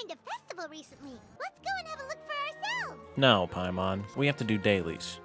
kind of festival recently. Let's go and have a look for ourselves. No, Paimon. We have to do dailies.